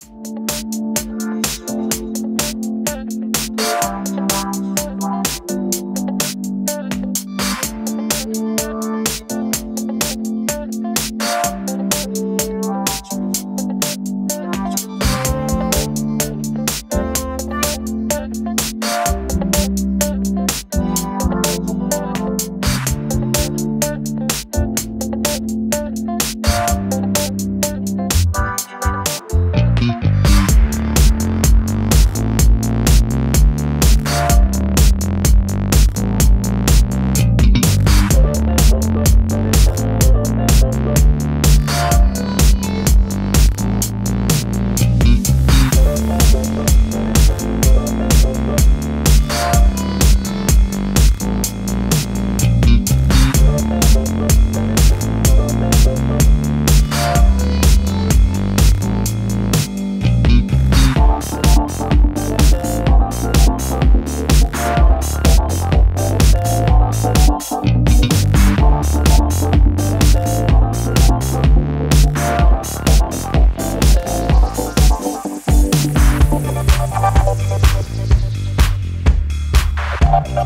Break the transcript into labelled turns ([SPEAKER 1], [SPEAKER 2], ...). [SPEAKER 1] Thank you.